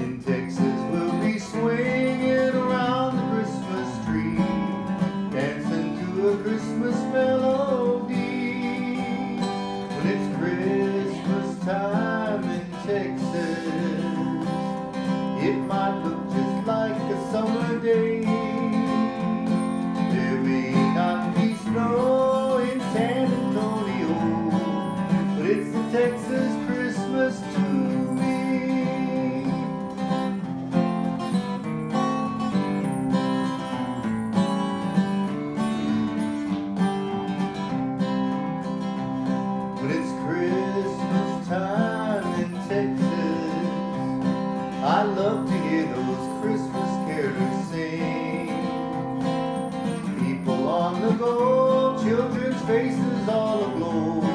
In Texas, we'll be swinging around the Christmas tree, dancing to a Christmas melody. When it's Christmas. faces all aglow.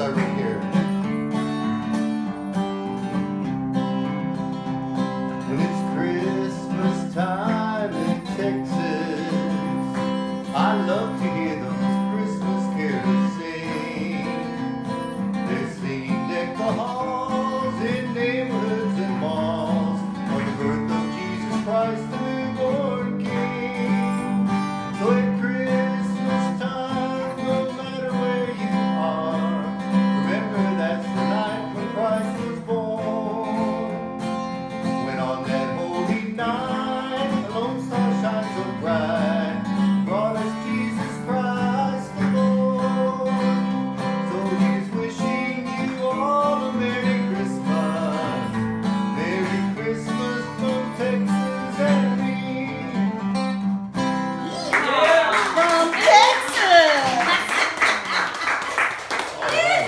start right here.